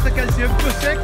fait attaquer un peu sec.